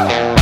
Yeah.